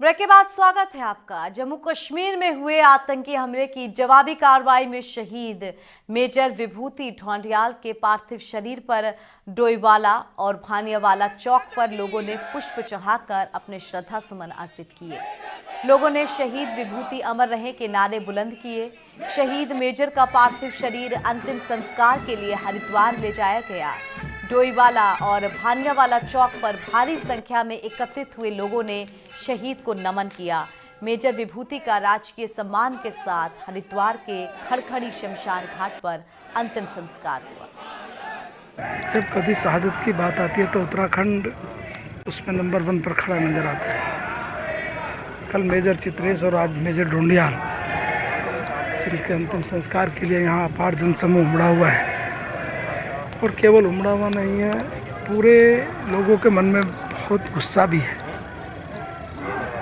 Break के बाद स्वागत है आपका। जम्मू कश्मीर में हुए आतंकी हमले की जवाबी कार्रवाई में शहीद मेजर विभूति ढोंडियाल के पार्थिव शरीर पर डोईवाला और भानियावाला चौक पर लोगों ने पुष्प चढ़ाकर अपने श्रद्धा सुमन अर्पित किए। लोगों ने शहीद विभूति अमर रहे के नारे बुलंद किए। शहीद मेजर का पार्थिव शरीर अंतिम संस्कार के लिए हरिद्वार ले जाया गया। डोईवाला और भानियावाला चौक पर भारी संख्या में एकत्रित हुए लोगों ने शहीद को नमन किया। मेजर विभूति का राजकीय सम्मान के साथ हरिद्वार के खड़खड़ी शमशान घाट पर अंतिम संस्कार हुआ। जब कभी शहादत की बात आती है तो उत्तराखंड उसमें नंबर वन पर खड़ा नज़र आता है। कल मेजर चित्रेश और आज मेजर ढूंढियाल जिनके अंतिम संस्कार के लिए यहाँ अपार जनसमूह उमड़ा हुआ है। और केवल उमड़ा हुआ नहीं है, पूरे लोगों के मन में बहुत गुस्सा भी है।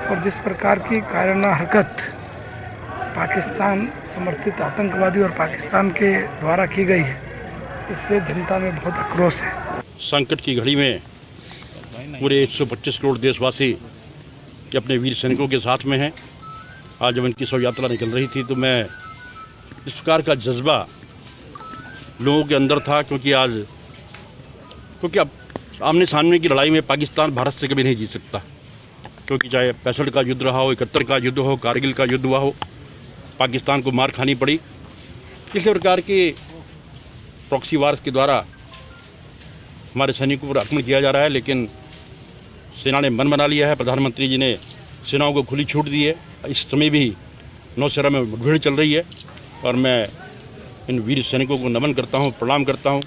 और जिस प्रकार की कायराना हरकत पाकिस्तान समर्थित आतंकवादी और पाकिस्तान के द्वारा की गई है, इससे जनता में बहुत आक्रोश है। संकट की घड़ी में पूरे 125 करोड़ देशवासी के अपने वीर सैनिकों के साथ में हैं। आज जब इनकी शव यात्रा निकल रही थी तो मैं इस प्रकार का जज्बा लोगों के अंदर था, क्योंकि आज, क्योंकि अब आमने सामने की लड़ाई में पाकिस्तान भारत से कभी नहीं जीत सकता। क्योंकि चाहे पैंसठ का युद्ध रहा हो, इकहत्तर का युद्ध हो, कारगिल का युद्ध हुआ हो, पाकिस्तान को मार खानी पड़ी। किसी प्रकार के प्रॉक्सी वार्स के द्वारा हमारे सैनिकों पर आक्रमण किया जा रहा है, लेकिन सेना ने मन बना लिया है। प्रधानमंत्री जी ने सेनाओं को खुली छूट दी है। इस समय भी नौशहरा में मुठभेड़ चल रही है और मैं इन वीर सैनिकों को नमन करता हूँ, प्रणाम करता हूँ।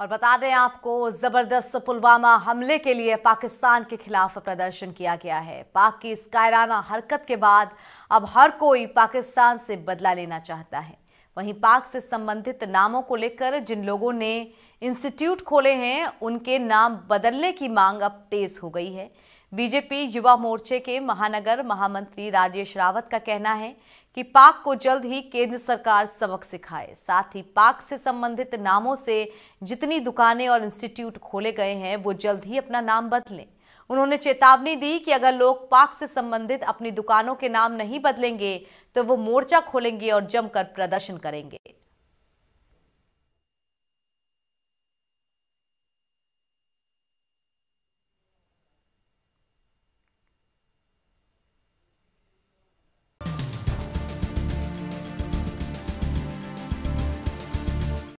और बता दें आपको, ज़बरदस्त पुलवामा हमले के लिए पाकिस्तान के खिलाफ प्रदर्शन किया गया है। पाक की इस कायराना हरकत के बाद अब हर कोई पाकिस्तान से बदला लेना चाहता है। वहीं पाक से संबंधित नामों को लेकर जिन लोगों ने इंस्टीट्यूट खोले हैं, उनके नाम बदलने की मांग अब तेज हो गई है। बीजेपी युवा मोर्चे के महानगर महामंत्री राजेश रावत का कहना है कि पाक को जल्द ही केंद्र सरकार सबक सिखाए। साथ ही पाक से संबंधित नामों से जितनी दुकानें और इंस्टीट्यूट खोले गए हैं, वो जल्द ही अपना नाम बदलें। उन्होंने चेतावनी दी कि अगर लोग पाक से संबंधित अपनी दुकानों के नाम नहीं बदलेंगे तो वो मोर्चा खोलेंगे और जमकर प्रदर्शन करेंगे।